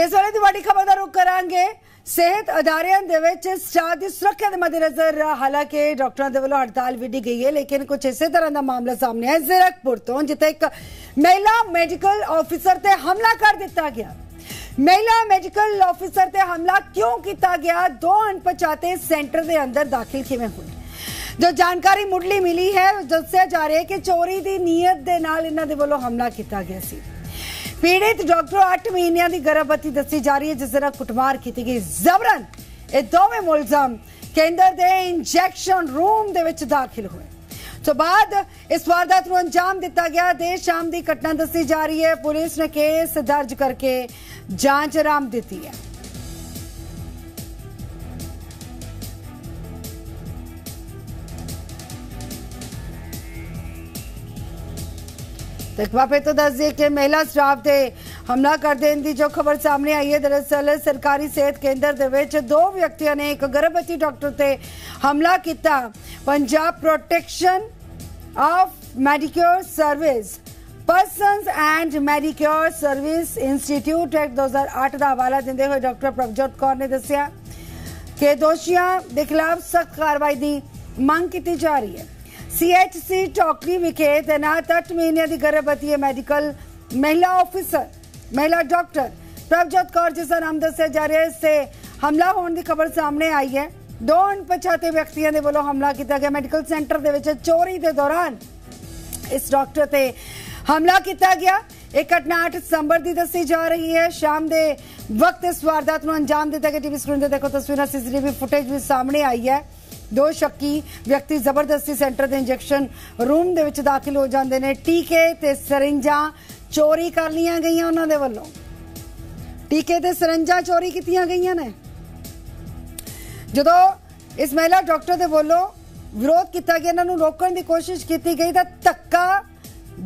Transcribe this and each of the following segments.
ਤੇ ਇਸ ਵੇਲੇ ਦੀ ਵੱਡੀ ਖਬਰ ਦਾ ਰੁਖ ਕਰਾਂਗੇ। ਸਿਹਤ ਅਦਾਰਿਆਂ ਦੇ ਵਿੱਚ ਸਟਾਫ ਦੀ ਸੁਰੱਖਿਆ ਦੇ ਮੱਦੇਨਜ਼ਰ ਹਾਲਾਂਕਿ ਡਾਕਟਰਾਂ ਦੇ ਵੱਲੋਂ ਹੜਤਾਲ ਵਿੱਢੀ ਗਈ ਹੈ, ਲੇਕਿਨ ਕੁਝ ਇਸੇ ਤਰ੍ਹਾਂ ਦਾ ਮਾਮਲਾ ਸਾਹਮਣੇ ਆਇਆ ਜ਼ੀਰਕਪੁਰ ਤੋਂ, ਜਿੱਥੇ ਇੱਕ ਮਹਿਲਾ ਮੈਡੀਕਲ ਆਫੀਸਰ ਤੇ ਹਮਲਾ ਕਰ ਦਿੱਤਾ ਗਿਆ। ਮਹਿਲਾ ਮੈਡੀਕਲ ਆਫੀਸਰ ਤੇ ਹਮਲਾ ਕਿਉਂ ਕੀਤਾ ਗਿਆ? ਦੋ ਅਣਪਛਾਤੇ ਸੈਂਟਰ ਦੇ ਅੰਦਰ ਦਾਖਲ ਕਿਵੇਂ ਹੋਏ? ਜੋ ਜਾਣਕਾਰੀ ਮੁੱਢਲੀ ਮਿਲੀ ਹੈ ਦੱਸਿਆ ਜਾ ਰਿਹਾ ਹੈ ਕਿ ਚੋਰੀ ਦੀ ਨੀਅਤ ਦੇ ਨਾਲ ਇਹਨਾਂ ਦੇ ਵੱਲੋਂ ਹਮਲਾ ਕੀਤਾ ਗਿਆ ਸੀ। ਪੀੜਿਤ ਡਾਕਟਰ 8 ਮਹੀਨਿਆਂ ਦੀ ਗਰਭਵਤੀ ਦੱਸੀ ਜਾ ਰਹੀ ਹੈ, ਜਿਸ ਨਾਲ ਕੁੱਟਮਾਰ ਕੀਤੀ ਗਈ। ਜ਼ਬਰਨ, ਇਹ ਦੋਵੇਂ ਮੁਲਜ਼ਮ ਕੇਂਦਰ ਦੇ ਇੰਜੈਕਸ਼ਨ ਰੂਮ ਦੇ ਵਿੱਚ ਦਾਖਲ ਹੋਏ। ਤੋਂ ਬਾਅਦ ਇਸ ਵਾਰਦਾਤ ਨੂੰ ਅੰਜਾਮ ਦਿੱਤਾ ਗਿਆ ਦੇਰ ਸ਼ਾਮ ਦੀ ਘਟਨਾ ਦੱਸੀ ਜਾ ਰਹੀ ਹੈ। ਪੁਲਿਸ ਨੇ ਕੇਸ ਦਰਜ ਕਰਕੇ ਜਾਂਚ ਆਰੰਭ ਦਿੱਤੀ ਹੈ। ਤੇ ਇੱਕ ਫਿਰ ਤੋਂ ਦੱਸ ਦਈਏ ਕਿ ਮਹਿਲਾ ਸਟਾਫ ਤੇ ਹਮਲਾ ਕਰ ਦੇਣ ਦੀ ਜੋ ਖਬਰ ਸਾਹਮਣੇ ਆਈ ਹੈ ਦਰਅਸਲ ਸਰਕਾਰੀ ਸਿਹਤ ਕੇਂਦਰ ਦੇ ਵਿੱਚ ਦੋ ਵਿਅਕਤੀਆਂ ਨੇ ਇੱਕ ਗਰਭਵਤੀ ਡਾਕਟਰ ਤੇ ਹਮਲਾ ਕੀਤਾ Punjab protection of medicare service persons and medicare service institute act 2008 ਦਾ ਹਵਾਲਾ ਦਿੰਦੇ ਹੋਏ ਡਾਕਟਰ ਪ੍ਰਭਜੋਤ ਕੌਰ ਨੇ ਦੱਸਿਆ ਕਿ ਦੋਸ਼ੀਆਂ ਦੇ ਖਿਲਾਫ ਸਖਤ ਕਾਰਵਾਈ ਦੀ ਮੰਗ ਕੀਤੀ ਜਾ ਰਹੀ ਹੈ ਸੀਐਚਸੀ ਟੋਕਰੀ ਵਿਖੇ ਤੈਨਾਤ 8 ਮਹੀਨਿਆਂ ਦੀ ਗਰਭਵਤੀ ਮੈਡੀਕਲ ਮਹਿਲਾ ਆਫੀਸਰ ਮਹਿਲਾ ਡਾਕਟਰ ਪ੍ਰਭਜੋਤ ਕੌਰ ਜਿਸ ਦਾ ਨਾਮ ਦੱਸਿਆ ਜਾ ਰਿਹਾ ਇਸ ਤੇ ਹਮਲਾ ਹੋਣ ਦੀ ਖਬਰ ਸਾਹਮਣੇ ਆਈ ਹੈ। ਦੋ ਅਣਪਛਾਤੇ ਵਿਅਕਤੀਆਂ ਦੇ ਵੱਲੋਂ ਹਮਲਾ ਕੀਤਾ ਗਿਆ। ਮੈਡੀਕਲ ਸੈਂਟਰ ਦੇ ਵਿੱਚ ਚੋਰੀ ਦੇ ਦੌਰਾਨ ਇਸ ਡਾਕਟਰ ਤੇ ਹਮਲਾ ਕੀਤਾ ਗਿਆ। ਇਹ ਘਟਨਾ 8 ਦਸੰਬਰ ਦੀ ਦੱਸੀ ਜਾ ਰਹੀ ਹੈ। ਸ਼ਾਮ ਦੇ ਵਕਤ ਇਸ ਵਾਰਦਾਤ ਨੂੰ ਅੰਜਾਮ ਦਿੱਤਾ ਗਿਆ। ਟੀਵੀ ਸਕਰੀਨ ਤੇ ਦੇਖੋ ਤਸਵੀਰਾਂ ਸੀਸੀਟੀਵੀ ਫੁਟੇਜ ਵੀ ਸਾਹਮਣੇ ਆਈ ਹੈ। ਦੋ ਸ਼ੱਕੀ ਵਿਅਕਤੀ ਜ਼ਬਰਦਸਤੀ ਸੈਂਟਰ ਦੇ ਇੰਜੈਕਸ਼ਨ ਰੂਮ ਦੇ ਵਿੱਚ ਦਾਖਲ ਹੋ ਜਾਂਦੇ ਨੇ। ਟੀਕੇ ਤੇ ਸਰਿੰਜਾਂ ਚੋਰੀ ਕਰ ਲੀਆਂ ਗਈਆਂ ਉਹਨਾਂ ਦੇ ਵੱਲੋਂ। ਟੀਕੇ ਤੇ ਸਰਿੰਜਾਂ ਚੋਰੀ ਕੀਤੀਆਂ ਗਈਆਂ ਨੇ। ਜਦੋਂ ਇਸ ਮਹਿਲਾ ਡਾਕਟਰ ਦੇ ਵੱਲੋਂ ਵਿਰੋਧ ਕੀਤਾ ਗਿਆ, ਇਹਨਾਂ ਨੂੰ ਰੋਕਣ ਦੀ ਕੋਸ਼ਿਸ਼ ਕੀਤੀ ਗਈ ਤਾਂ ਧੱਕਾ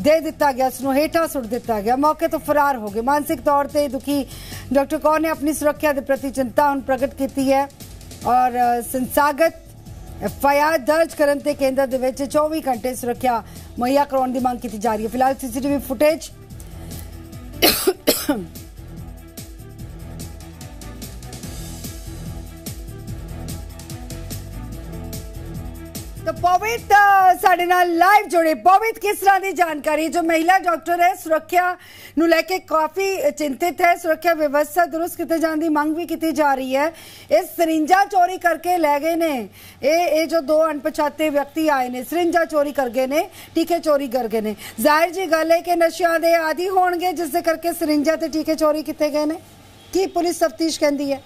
ਦੇ ਦਿੱਤਾ ਗਿਆ ਉਸ ਨੂੰ ਹੇਠਾਂ ਸੁੱਟ ਦਿੱਤਾ ਗਿਆ। ਮੌਕੇ ਤੋਂ ਫਰਾਰ ਹੋ ਗਏ। ਮਾਨਸਿਕ ਤੌਰ ਤੇ ਦੁਖੀ ਡਾਕਟਰ ਕੌਰ ਨੇ ਆਪਣੀ ਸੁਰੱਖਿਆ ਦੇ ਪ੍ਰਤੀ ਚਿੰਤਾ ਹੁਣ ਪ੍ਰਗਟ ਕੀਤੀ ਹੈ ਔਰ ਸੰਸਾਗਤ ਐਫ ਆਈ ਆਰ ਦਰਜ ਕਰਨ ਤੇ ਕੇਂਦਰ ਦੇ ਵਿੱਚ 24 ਘੰਟੇ ਸੁਰੱਖਿਆ ਮੁਹੱਈਆ ਕਰਾਉਣ ਦੀ ਮੰਗ ਕੀਤੀ ਜਾ ਰਹੀ ਹੈ। ਫਿਲਹਾਲ ਸੀਸੀਟੀਵੀ ਫੁਟੇਜ ਤਾਂ ਪਵਿਤ ਸਾਡੇ ਨਾਲ ਲਾਈਵ ਜੁੜੇ। ਪਵਿਤ ਕਿਸ ਤਰ੍ਹਾਂ ਦੀ ਜਾਣਕਾਰੀ? ਜੋ ਮਹਿਲਾ ਡਾਕਟਰ ਹੈ, ਸੁਰੱਖਿਆ ਨੂੰ ਲੈ ਕੇ ਕਾਫੀ ਚਿੰਤਿਤ ਹੈ, ਸੁਰੱਖਿਆ ਵਿਵਸਥਾ ਦਰੁਸਤ ਕੀਤੇ ਜਾਣ ਦੀ ਮੰਗ ਵੀ ਕੀਤੀ ਜਾ ਰਹੀ ਹੈ। ਇਹ ਸਰਿੰਜਾ ਚੋਰੀ ਕਰਕੇ ਲੈ ਗਏ ਨੇ। ਇਹ ਇਹ ਜੋ ਦੋ ਅਣਪਛਾਤੇ ਵਿਅਕਤੀ ਆਏ ਨੇ, ਸਰਿੰਜਾ ਚੋਰੀ ਕਰ ਗਏ ਨੇ, ਟੀਕੇ ਚੋਰੀ ਕਰ ਗਏ ਨੇ। ਜ਼ਾਹਿਰ ਜੀ ਗੱਲ ਹੈ ਕਿ ਨਸ਼ਿਆਂ ਦੇ ਆਦੀ ਹੋਣਗੇ, ਜਿਸ ਦੇ ਕਰਕੇ ਸਰਿੰਜਾ ਤੇ ਟੀਕੇ ਚੋਰੀ ਕੀਤੇ ਗਏ ਨੇ। ਕੀ ਪੁਲਿਸ ਤਫਤੀਸ਼ ਕਹਿੰਦੀ ਹੈ?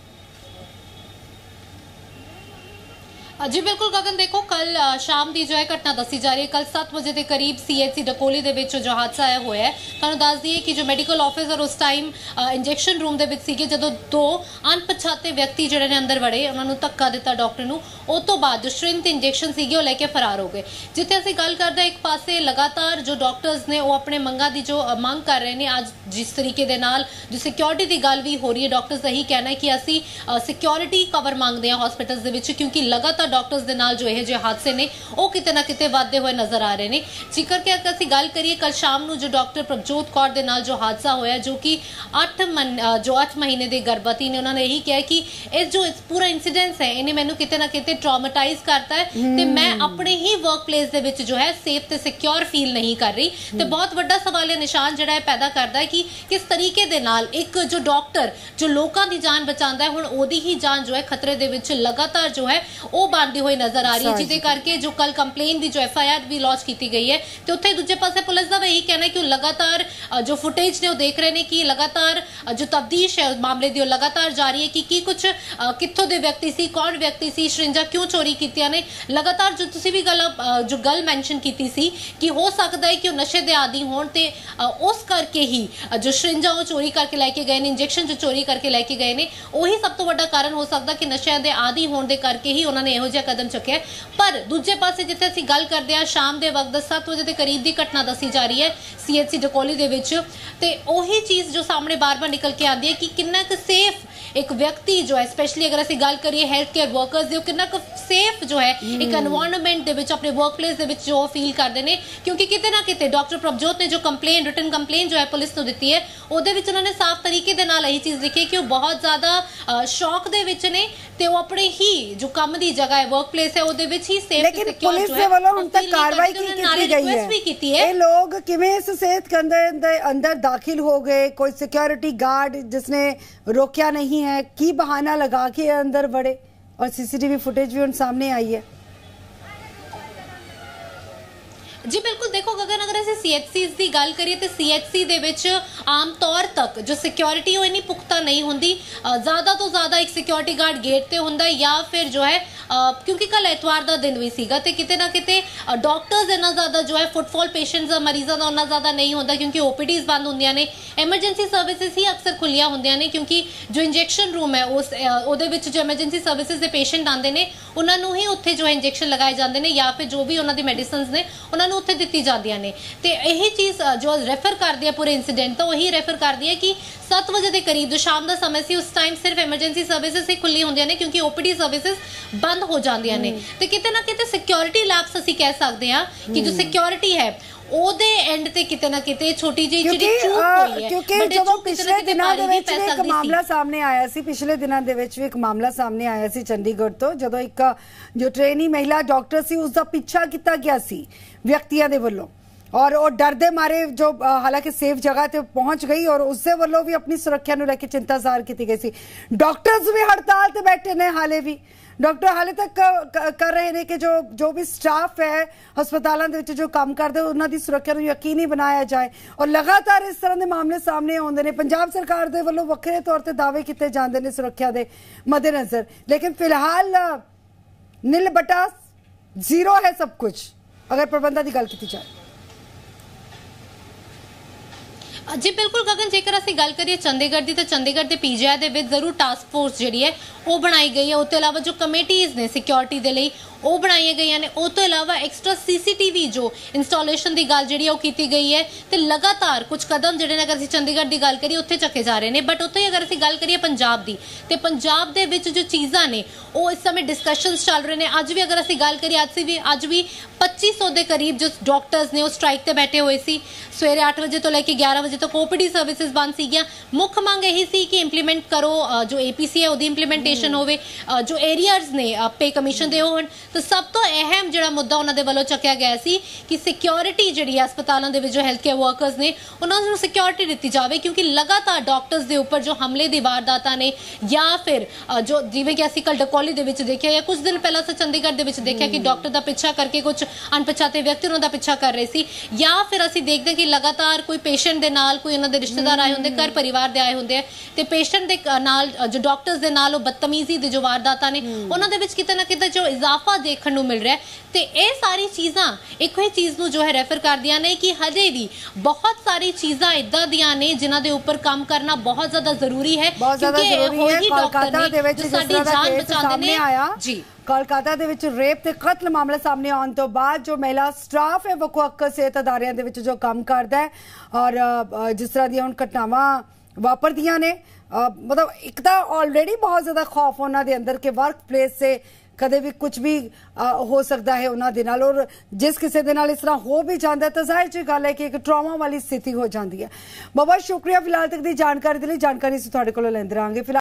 ਜੀ ਬਿਲਕੁਲ ਗਗਨ, ਦੇਖੋ ਕੱਲ ਸ਼ਾਮ ਦੀ ਜੋ ਹੈ ਘਟਨਾ ਦੱਸੀ ਜਾ ਰਹੀ ਹੈ। ਕੱਲ 7 ਵਜੇ ਦੇ ਕਰੀਬ ਸੀਐਚਸੀ ਡਕੋਲੀ ਦੇ ਵਿੱਚ ਜੋ ਹਾਦਸਾ ਆਇਆ ਹੋਇਆ ਹੈ। ਤੁਹਾਨੂੰ ਦੱਸ ਦਈਏ ਕਿ ਜੋ ਮੈਡੀਕਲ ਆਫੀਸਰ ਉਸ ਟਾਈਮ ਇੰਜੈਕਸ਼ਨ ਰੂਮ ਦੇ ਵਿੱਚ ਸੀਗੇ, ਜਦੋਂ ਦੋ ਅਣਪਛਾਤੇ ਵਿਅਕਤੀ ਜਿਹੜੇ ਨੇ ਅੰਦਰ ਵੜੇ, ਉਹਨਾਂ ਨੂੰ ਧੱਕਾ ਦਿੱਤਾ ਡਾਕਟਰ ਨੂੰ। ਉਸ ਤੋਂ ਬਾਅਦ ਜੋ ਸ਼੍ਰਿੰਤ ਇੰਜੈਕਸ਼ਨ ਸੀਗੇ, ਉਹ ਲੈ ਕੇ ਫਰਾਰ ਹੋ ਗਏ। ਜਿੱਥੇ ਅਸੀਂ ਗੱਲ ਕਰਦੇ ਹਾਂ, ਇੱਕ ਪਾਸੇ ਲਗਾਤਾਰ ਜੋ ਡਾਕਟਰਸ ਨੇ, ਉਹ ਆਪਣੇ ਮੰਗਾਂ ਦੀ ਜੋ ਮੰਗ ਕਰ ਰਹੇ ਨੇ, ਅੱਜ ਜਿਸ ਤਰੀਕੇ ਦੇ ਨਾਲ ਜੋ ਸਿਕਿਉਰਿਟੀ ਦੀ ਗੱਲ ਵੀ ਹੋ ਰਹੀ ਹੈ ਡਾਕਟਰਸ ਦਾ ਇਹੀ ਕਹਿਣਾ ਹੈ ਕਿ ਅਸੀਂ ਸਿਕਿਉਰਿਟੀ ਕਵਰ ਮੰਗਦੇ ਹਾਂ ਹਸਪੀਟਲਸ ਦੇ ਵਿੱਚ, ਕਿਉਂਕਿ ਲਗਾਤਾਰ ਡਾਕਟਰਸ ਦੇ ਨਾਲ ਜੋ ਇਹ ਜਿਹੇ ਹਾਦਸੇ ਨੇ ਉਹ ਕਿਤੇ ਨਾ ਕਿਤੇ ਵੱਧਦੇ ਹੋਏ ਨਜ਼ਰ ਆ ਰਹੇ ਨੇ। ਜ਼ਿਕਰ ਕਿ ਅਗਰ ਅਸੀਂ ਗੱਲ ਕਰੀਏ ਕੱਲ ਸ਼ਾਮ ਨੂੰ ਜੋ ਡਾਕਟਰ ਪ੍ਰਭਜੋਤ ਕੌਰ ਦੇ ਨਾਲ ਜੋ ਹਾਦਸਾ ਹੋਇਆ ਜੋ ਕਿ 8 ਜੋ 8 ਮਹੀਨੇ ਦੇ ਗਰਭਵਤੀ ਨੇ ਉਹਨਾਂ ਨੇ ਇਹੀ ਕਿਹਾ ਕਿ ਇਹ ਜੋ ਇਸ ਪੂਰਾ ਇਨਸੀਡੈਂਸ ਹੈ ਇਹਨੇ ਮੈਨੂੰ ਕਿਤੇ ਨਾ ਕਿਤੇ ਟਰਾਮਾਟਾਈਜ਼ ਕਰਤਾ ਹੈ ਤੇ ਮੈਂ ਆਪਣੇ ਹੀ ਵਰਕ ਪਲੇਸ ਦੇ ਵਿੱਚ ਜੋ ਹੈ ਸੇਫ ਤੇ ਸਿਕਿਉਰ ਫੀਲ ਨਹੀਂ ਕਰ ਰਹੀ। ਤੇ ਬਹੁਤ ਵੱਡਾ ਸਵਾਲ ਇਹ ਨਿਸ਼ਾਨ ਜਿਹੜਾ ਹੈ ਪੈਦਾ ਕਰਦਾ ਹੈ ਕਿ ਕਿਸ ਤਰੀਕੇ ਦੇ ਨਾਲ ਇੱਕ ਜੋ ਡਾਕਟਰ ਜੋ ਲੋਕਾਂ ਦੀ ਜਾਨ ਬਚਾਉਂਦਾ ਹੈ ਹੁਣ ਉਹਦੀ ਹੀ ਜਾਨ ਜੋ ਹੈ ਖਤਰੇ ਦੇ ਵਿੱਚ ਲਗਾਤਾਰ ਜੋ ਹੈ ਉਹ ਬਣਦੀ ਹੋਈ ਨਜ਼ਰ ਆ ਰਹੀ ਹੈ ਜਿਹਦੇ ਕਰਕੇ ਜੋ ਕੱਲ ਕੰਪਲੇਨ ਦੀ ਜੋ ਐਫ ਆਈ ਆਰ ਵੀ ਲਾਂਚ ਕੀਤੀ ਗਈ ਹੈ ਤੇ ਉੱਥੇ ਦੂਜੇ ਪਾਸੇ ਪੁਲਿਸ ਦਾ ਵੀ ਇਹੀ ਕਹਿਣਾ ਹੈ ਕਿ ਉਹ ਲਗਾਤਾਰ ਜੋ ਫੁਟੇਜ ਨੇ ਉਹ ਦੇਖ ਰਹੇ ਨੇ ਕਿ ਲਗਾਤਾਰ ਜੋ ਤਬਦੀਸ਼ ਹੈ ਮਾਮਲੇ ਦੀ ਉਹ ਲਗਾਤਾਰ ਜਾਰੀ ਹੈ ਕਿ ਕੀ ਕੁਝ ਕਿੱਥੋਂ ਦੇ ਵਿਅਕਤੀ ਸੀ ਕੌਣ ਵਿਅਕਤੀ ਸੀ ਸ਼ਰਿੰਜਾ ਕਿਉਂ ਚੋਰੀ ਕੀਤੀਆਂ ਨੇ? ਲਗਾਤਾਰ ਜੋ ਤੁਸੀਂ ਵੀ ਗੱਲ ਜੋ ਗੱਲ ਮੈਂਸ਼ਨ ਕੀਤੀ ਸੀ ਕਿ ਹੋ ਸਕਦਾ ਹੈ ਕਿ ਉਹ ਨਸ਼ੇ ਦੇ ਆਦੀ ਹੋਣ ਤੇ ਉਸ ਕਰਕੇ ਹੀ ਜੋ ਸ਼ਰਿੰਜਾ ਉਹ ਚੋਰੀ ਕਰਕੇ ਲੈ ਕੇ ਗਏ ਨੇ ਇੰਜੈਕਸ਼ਨ ਜੋ ਚੋਰੀ ਕਰਕੇ ਲੈ ਕੇ ਗਏ ਨੇ ਉਹੀ ਸਭ ਤੋਂ ਵੱਡਾ ਕਾਰਨ ਹੋ ਸਕਦਾ ਕਿ ਨਸ਼ਿਆਂ ਦੇ ਆਦੀ ਹੋਣ ਦੇ ਕਰਕੇ ਹੀ ਉਹਨਾਂ ਨੇ ਇਹੋ ਜਿਹਾ ਕਦਮ ਚੁੱਕਿਆ ਪਰ ਦੂਜੇ ਪਾਸੇ ਜਿੱਥੇ ਅਸੀਂ ਗੱਲ ਕਰਦੇ ਹਾਂ, ਸ਼ਾਮ ਦੇ ਵਕਤ 7 ਵਜੇ ਦੇ ਕਰੀਬ ਦੀ ਘਟਨਾ ਦੱਸੀ ਜਾ ਰਹੀ ਹੈ ਸੀਐਚਸੀ ਡਕੋਲੀ ਦੇ ਵਿੱਚ। ਤੇ ਉਹੀ ਚੀਜ਼ ਜੋ ਸਾਹਮਣੇ ਬਾਰ-ਬਾਰ ਨਿਕਲ ਕੇ ਆਉਂਦੀ ਹੈ ਕਿ ਕਿੰਨਾ ਕੁ ਸੇਫ ਇੱਕ ਵਿਅਕਤੀ ਜੋ ਹੈ ਸਪੈਸ਼ਲੀ ਅਗਰ ਅਸੀਂ ਗੱਲ ਕਰੀਏ ਹੈਲਥ ਕੇਅਰ ਵਰਕਰਸ ਦੀ ਉਹ ਕਿੰਨਾ ਕੁ ਸੇਫ ਜੋ ਹੈ ਇੱਕ এনवायरमेंट ਦੇ ਵਿੱਚ ਆਪਣੇ ਵਰਕਪਲੇਸ ਦੇ ਵਿੱਚ ਜੋ ਫੀਲ ਕਰਦੇ ਨੇ ਕਿਉਂਕਿ ਕਿਤੇ ਨਾ ਕਿਤੇ ਡਾਕਟਰ ਪ੍ਰਭਜੋਤ ਨੇ ਜੋ ਕੰਪਲੇਨ ਰਿਟਨ ਕੰਪਲੇਨ ਜੋ ਹੈ ਪੁਲਿਸ ਨੂੰ ਦਿੱਤੀ ਹੈ ਉਹਦੇ ਵਿੱਚ ਉਹਨਾਂ ਨੇ ਸਾਫ਼ ਤਰੀਕੇ ਦੇ ਨਾਲ ਇਹ ਚੀਜ਼ ਲਿਖੀ ਕਿ ਉਹ ਬਹੁਤ ਜ਼ਿਆਦਾ ਸ਼ੌਕ ਦੇ ਵਿੱਚ ਨੇ ਤੇ ਉਹ ਆਪਣੇ ਹੀ ਜੋ ਕੰਮ ਦੀ ਜਗ੍ਹਾ ਹੈ ਵਰਕਪਲੇਸ ਹੈ ਉਹਦੇ ਵਿੱਚ ਹੀ ਸੇਫ ਲੇਕਿਨ ਪੁਲਿਸ ਦੇ ਵੱਲੋਂ ਹੁਣ ਤੱਕ ਕਾਰਵਾਈ ਕੀਤੀ ਗਈ ਹੈ ਹੈ ਇਹ ਲੋਕ ਕਿਵੇਂ ਇਸ ਸਿਹਤ ਕੇਂਦਰ ਦੇ ਅੰਦਰ ਦਾਖਲ ਹੋ ਗਏ ਕੋਈ ਸਿਕਿਉਰਿਟੀ ਗਾਰਡ ਜਿਸਨੇ ਰੋਕਿਆ ਨਹੀਂ नहीं है की बहाना लगा के अंदर बढ़े और सीसीटीवी फुटेज भी उन सामने आई है ਜੀ ਬਿਲਕੁਲ, ਦੇਖੋ, ਗਗਨ, ਅਗਰ ਅਸੀਂ ਸੀਐਚਸੀਸ ਦੀ ਗੱਲ ਕਰੀਏ ਤੇ ਸੀਐਚਸੀ ਦੇ ਵਿੱਚ ਆਮ ਤੌਰ ਤੱਕ ਜੋ ਸਿਕਿਉਰਿਟੀ ਉਹ ਇਨੀ ਪੁਖਤਾ ਨਹੀਂ ਹੁੰਦੀ ਜ਼ਿਆਦਾ ਤੋਂ ਜ਼ਿਆਦਾ ਇੱਕ ਸਿਕਿਉਰਿਟੀ ਗਾਰਡ ਗੇਟ ਤੇ ਹੁੰਦਾ ਜਾਂ ਫਿਰ ਜੋ ਹੈ ਕਿਉਂਕਿ ਕੱਲ ਐਤਵਾਰ ਦਾ ਦਿਨ ਵੀ ਸੀਗਾ ਤੇ ਕਿਤੇ ਨਾ ਕਿਤੇ ਡਾਕਟਰਸ ਇੰਨਾ ਜ਼ਿਆਦਾ ਜੋ ਹੈ ਫੁੱਟਫਾਲ ਪੇਸ਼ੈਂਟਸ ਮਰੀਜ਼ਾਂ ਦਾ ਉਹਨਾਂ ਜ਼ਿਆਦਾ ਨਹੀਂ ਹੁੰਦਾ ਕਿਉਂਕਿ ਓਪੀਡੀਜ਼ ਬੰਦ ਹੁੰਦੀਆਂ ਨੇ ਐਮਰਜੈਂਸੀ ਸਰਵਿਸਿਜ਼ ਹੀ ਅਕਸਰ ਖੁੱਲੀਆਂ ਹੁੰਦੀਆਂ ਨੇ ਕਿਉਂਕਿ ਜੋ ਇੰਜੈਕਸ਼ਨ ਰੂਮ ਹੈ ਉਸ ਉਹਦੇ ਵਿੱਚ ਜੋ ਐਮਰਜੈਂਸੀ ਸਰਵਿਸਿਜ਼ ਦੇ ਪੇਸ਼ੈਂਟ ਆਉਂਦੇ ਨੇ, ਉਹਨਾਂ ਨੂੰ ਹੀ ਉੱਥੇ ਜੋ ਇੰਜੈਕਸ਼ਨ ਲਗਾਏ ਜਾਂਦੇ ਨੇ ਜਾਂ ਫਿਰ ਜੋ ਵੀ ਉਹਨਾਂ ਦੀ ਮੈਡੀਸਿਨਸ ਨੇ, ਉਹਨਾਂ ਨੂੰ ਉੱਥੇ ਦਿੱਤੀ ਜਾਂਦੀਆਂ ਨੇ। ਤੇ ਇਹੀ ਚੀਜ਼ ਜੋ ਰੈਫਰ ਕਰਦੀ ਹੈ ਪੂਰੇ ਇਨਸੀਡੈਂਟ ਤੋਂ ਉਹੀ ਰੈਫਰ ਕਰਦੀ ਹੈ ਕਿ 7 ਵਜੇ ਦੇ ਕਰੀਬ ਜੋ ਸ਼ਾਮ ਦਾ ਸਮਾਂ ਸੀ ਉਸ ਟਾਈਮ ਸਿਰਫ ਐਮਰਜੈਂਸੀ ਸਰਵਿਸਿਜ਼ ਹੀ ਖੁੱਲੀ ਹੁੰਦੀਆਂ ਨੇ ਕਿਉਂਕਿ ਓਪੀਡੀ ਸਰਵਿਸਿਜ਼ ਬੰਦ ਹੋ ਜਾਂਦੀਆਂ ਨੇ। ਤੇ ਕਿਤੇ ਨਾ ਕਿਤੇ ਸਿਕਿਉਰਿਟੀ ਲੈਪਸ ਅਸੀਂ ਕਹਿ ਸਕਦੇ ਹਾਂ ਕਿ ਜੋ ਸਿਕਿਉਰਿਟੀ ਹੈ ਉਹਦੇ ਐਂਡ ਤੇ ਕਿਤੇ ਨਾ ਕਿਤੇ ਛੋਟੀ ਜਿਹੀ ਜਿਹੜੀ ਚੂਕ ਹੋਈ ਹੈ ਕਿਉਂਕਿ ਜਦੋਂ ਪਿਛਲੇ ਦਿਨਾਂ ਦੇ ਵਿੱਚ ਇੱਕ। ਮਾਮਲਾ ਸਾਹਮਣੇ ਆਇਆ ਸੀ ਪਿਛਲੇ ਦਿਨਾਂ ਦੇ ਵਿੱਚ ਵੀ ਇੱਕ ਮਾਮਲਾ ਸਾਹਮਣੇ ਆਇਆ ਸੀ ਚੰਡੀਗੜ੍ਹ ਤੋਂ ਜਦੋਂ ਇੱਕ ਜੋ ਟ੍ਰੇਨੀ ਮਹਿਲਾ ਡਾਕਟਰ ਸੀ ਉਸ ਦਾ ਪਿੱਛਾ ਕੀਤਾ ਗਿਆ ਸੀ ਵਿਅਕਤੀਆਂ ਦੇ ਵੱਲੋਂ। ਔਰ ਉਹ ਡਰ ਦੇ ਮਾਰੇ ਜੋ ਹਾਲਾਂਕਿ ਸੇਫ ਜਗ੍ਹਾ ਤੇ ਪਹੁੰਚ ਗਈ ਔਰ ਉਸ ਦੇ ਵੱਲੋਂ ਵੀ ਆਪਣੀ ਸੁਰੱਖਿਆ ਨੂੰ ਲੈ ਕੇ ਚਿੰਤਾ ਜ਼ਾਹਰ ਕੀਤੀ ਗਈ ਸੀ। ਡਾਕਟਰਸ ਵੀ ਹੜਤਾਲ ਤੇ ਬੈਠੇ ਨੇ ਹਾਲੇ ਵੀ। ਡਾਕਟਰ ਹਾਲੇ ਤੱਕ ਕਰ ਰਹੇ ਨੇ ਕਿ ਜੋ ਜੋ ਵੀ ਸਟਾਫ ਹੈ ਹਸਪਤਾਲਾਂ ਦੇ ਵਿੱਚ ਜੋ ਕੰਮ ਕਰਦੇ ਉਹਨਾਂ ਦੀ ਸੁਰੱਖਿਆ ਨੂੰ ਯਕੀਨੀ ਬਣਾਇਆ ਜਾਏ। ਔਰ ਲਗਾਤਾਰ ਇਸ ਤਰ੍ਹਾਂ ਦੇ ਮਾਮਲੇ ਸਾਹਮਣੇ ਆਉਂਦੇ ਨੇ। ਪੰਜਾਬ ਸਰਕਾਰ ਦੇ ਵੱਲੋਂ ਵੱਖਰੇ ਤੌਰ ਤੇ ਦਾਅਵੇ ਕੀਤੇ ਜਾਂਦੇ ਨੇ ਸੁਰੱਖਿਆ ਦੇ ਮੱਦੇਨਜ਼ਰ। ਲੇਕਿਨ ਫਿਲਹਾਲ ਅ, ਨਿਲ ਬਟਾ ਜ਼ੀਰੋ ਹੈ ਸਭ ਕੁਝ ਅਗਰ ਪ੍ਰਬੰਧਾਂ ਦੀ ਗੱਲ ਕੀਤੀ ਜਾਏ। ਜੀ, ਬਿਲਕੁਲ ਗਗਨ, ਜੇਕਰ ਅਸੀਂ ਗੱਲ ਕਰੀਏ ਚੰਡੀਗੜ੍ਹ ਦੀ, ਤਾਂ ਚੰਡੀਗੜ੍ਹ ਦੇ ਪੀਜੀਆਈ ਦੇ ਵਿੱਚ ਜ਼ਰੂਰ ਟਾਸਕ ਫੋਰਸ ਜਿਹੜੀ ਹੈ, ਉਹ ਬਣਾਈ ਗਈ ਹੈ। ਉਸ ਤੋਂ ਇਲਾਵਾ ਜੋ ਕਮੇਟੀਆਂ ਨੇ ਸਿਕਿਉਰਿਟੀ ਦੇ ਲਈ, ਉਹ ਬਣਾਈਆਂ ਗਈਆਂ ਨੇ। ਉਸ ਤੋਂ ਇਲਾਵਾ ਐਕਸਟਰਾ ਸੀਸੀਟੀਵੀ ਜੋ ਇੰਸਟਾਲੇਸ਼ਨ ਦੀ ਗੱਲ ਜਿਹੜੀ ਹੈ, ਉਹ ਕੀਤੀ ਗਈ ਹੈ। ਤੇ ਲਗਾਤਾਰ ਕੁਝ ਕਦਮ ਜਿਹੜੇ ਨੇ, ਅਗਰ ਅਸੀਂ ਚੰਡੀਗੜ੍ਹ ਦੀ ਗੱਲ ਕਰੀਏ, ਉੱਥੇ ਚੱਕੇ ਜਾ ਰਹੇ ਨੇ। ਬਟ ਉੱਥੇ ਹੀ ਅਗਰ ਅਸੀਂ ਗੱਲ ਕਰੀਏ ਪੰਜਾਬ ਦੀ, ਤੇ ਪੰਜਾਬ ਦੇ ਵਿੱਚ ਜੋ ਚੀਜ਼ਾਂ ਨੇ, ਉਹ ਇਸ ਸਮੇਂ ਡਿਸਕਸ਼ਨਸ ਚੱਲ ਰਹੇ ਨੇ। ਅੱਜ ਵੀ ਅਗਰ ਅਸੀਂ ਗੱਲ ਕਰੀਏ, ਅੱਜ ਵੀ ਅੱਜ ਵੀ 2500 ਦੇ ਕਰੀਬ ਜੋ ਡਾਕਟਰਸ ਨੇ, ਉਹ ਸਟ੍ਰਾਈਕ ਤੇ ਬੈਠੇ ਹੋਏ ਸੀ। ਸਵੇਰੇ 8 ਵਜੇ ਤੋਂ ਲੈ ਕੇ 11 ਵਜੇ ਤੱਕ ਓਪੀਡੀ ਸਰਵਿਸਿਜ਼ ਬੰਦ ਸੀਗੀਆਂ। ਮੁੱਖ ਮੰਗ ਇਹੀ ਸੀ ਕਿ ਇੰਪਲੀਮੈਂਟ ਕਰੋ ਜੋ ਏਪੀਸੀ ਹੈ ਉਹਦੀ ਇੰਪਲੀਮੈਂਟੇਸ਼ਨ ਹੋਵੇ। ਜੋ ਏਰੀਆਜ਼ ਨੇ ਪੇ ਕਮਿਸ਼ਨ ਦੇ ਹੋਣ। ਤੇ ਸਭ ਤੋਂ ਅਹਿਮ ਜਿਹੜਾ ਮੁੱਦਾ ਉਹਨਾਂ ਦੇ ਵੱਲੋਂ ਚੱਕਿਆ ਗਿਆ ਸੀ ਕਿ ਸਿਕਿਉਰਿਟੀ ਜਿਹੜੀ ਹਸਪਤਾਲਾਂ ਦੇ ਵਿੱਚ ਜੋ ਹੈਲਥ ਕੇਅਰ ਵਰਕਰਸ ਨੇ ਉਹਨਾਂ ਨੂੰ ਸਿਕਿਉਰਿਟੀ ਦਿੱਤੀ ਜਾਵੇ ਕਿਉਂਕਿ ਲਗਾਤਾਰ ਡਾਕਟਰਸ ਦੇ ਉੱਪਰ ਜੋ ਹਮਲੇ ਦੀ ਵਾਰਦਾਤਾਂ ਨੇ ਜਾਂ ਫਿਰ ਜੋ ਜਿਵੇਂ ਕਿ ਅਸੀਂ ਕੱਲ ਡਕੌਲੀ ਦੇ ਵਿੱਚ ਦੇਖਿਆ ਜਾਂ ਕੁਝ ਦਿਨ ਪਹਿਲਾਂ ਅਸੀਂ ਚੰਡੀਗੜ੍ਹ ਦੇ ਵਿੱਚ ਦੇਖਿਆ ਕਿ ਡਾਕਟਰ ਦਾ ਪਿੱਛਾ ਕਰਕੇ ਕੁਝ ਅਣਪਛਾਤੇ ਵਿਅਕਤੀ ਉਹਨਾਂ ਦਾ ਪਿੱਛਾ ਕਰ ਰਹੇ ਸੀ ਜਾਂ ਫਿਰ ਅਸੀਂ ਦੇਖਦੇ ਹਾਂ ਕਿ ਲਗਾਤਾਰ ਕੋਈ ਪੇਸ਼ੈਂਟ ਦੇ ਨਾਲ ਕੋਈ ਉਹਨਾਂ ਦੇ ਰਿਸ਼ਤੇਦਾਰ ਆਏ ਹੁੰਦੇ ਘਰ ਪਰਿਵਾਰ ਦੇ ਆਏ ਹੁੰਦੇ ਆ ਤੇ ਪੇਸ਼ੈਂਟ ਦੇ ਨਾਲ ਜੋ ਡਾਕਟਰਸ ਦੇ ਨਾਲ ਉਹ ਬਦਤਮੀਜ਼ੀ ਦੇ ਜੋ ਵਾਰਦਾਤਾਂ ਨੇ ਉਹਨਾਂ ਦੇ ਵਿੱਚ ਕਿਤੇ ਨਾ ਕਿਤੇ ਜੋ ਇਜ਼ਾਫਾ ਦੇਖਣ ਨੂੰ ਮਿਲ ਰਿਹਾ ਤੇ ਇਹ ਸਾਰੀ ਚੀਜ਼ਾਂ ਇੱਕੋ ਹੀ ਚੀਜ਼ ਨੂੰ ਜੋ ਹੈ ਰੈਫਰ ਕਰਦੀਆਂ ਨੇ ਕਿ ਹਜੇ ਵੀ ਬਹੁਤ ਸਾਰੀ ਚੀਜ਼ਾਂ ਇਦਾਂ ਦੀਆਂ ਨੇ ਜਿਨ੍ਹਾਂ ਦੇ ਉੱਪਰ ਕੰਮ ਕਰਨਾ ਬਹੁਤ ਜ਼ਿਆਦਾ ਜ਼ਰੂਰੀ ਹੈ ਕਿਉਂਕਿ ਜ਼ਰੂਰੀ ਹੈ। ਡਾਕਟਰ ਨੇ ਦੇ ਵਿੱਚ ਜੋ ਜਿਸ ਸਾਡੀ ਜਾਨ ਬਚਾਉਂਦੇ ਨੇ। ਜੀ। ਕੋਲਕਾਤਾ ਦੇ ਵਿੱਚ ਰੇਪ ਤੇ ਕਤਲ ਮਾਮਲਾ ਸਾਹਮਣੇ ਆਉਣ ਤੋਂ ਬਾਅਦ ਜੋ ਮਹਿਲਾ ਸਟਾਫ ਹੈ ਵੱਖ ਵੱਖ ਸਿਹਤ ਅਦਾਰਿਆਂ ਦੇ ਵਿੱਚ ਜੋ ਕੰਮ ਕਰਦਾ ਹੈ ਔਰ ਜਿਸ ਤਰ੍ਹਾਂ ਦੀਆਂ ਹੁਣ ਘਟਨਾਵਾਂ ਵਾਪਰਦੀਆਂ ਨੇ ਮਤਲਬ ਇੱਕ ਤਾਂ ਆਲਰੇਡੀ ਬਹੁਤ ਜ਼ਿਆਦਾ ਖੌਫ ਉਹਨਾਂ ਦੇ ਅੰਦਰ ਕਿ ਵਰਕ ਪਲੇਸ ਸੇ ਕਦੇ ਵੀ ਕੁਝ ਵੀ ਹੋ ਸਕਦਾ ਹੈ ਉਹਨਾਂ ਦੇ ਨਾਲ ਔਰ ਜਿਸ ਕਿਸੇ ਦੇ ਨਾਲ ਇਸ ਤਰ੍ਹਾਂ ਹੋ ਵੀ ਜਾਂਦਾ ਤਾਂ ਜ਼ਾਹਿਰ ਜੀ ਗੱਲ ਹੈ ਕਿ ਇੱਕ ਟਰਾਮਾ ਵਾਲੀ ਸਥਿਤੀ ਹੋ ਜਾਂਦੀ ਹੈ। ਬਹੁਤ ਬਹੁਤ ਸ਼ੁਕਰੀਆ ਫਿਲਹਾਲ ਤੱਕ ਦੀ ਜਾਣਕਾਰੀ ਦੇ ਲਈ, ਜਾਣਕਾਰੀ ਅਸੀਂ ਤੁਹਾਡੇ ਕੋਲੋਂ ਲੈਂਦੇ ਰਹਾਂਗੇ। ਫਿਲਹਾਲ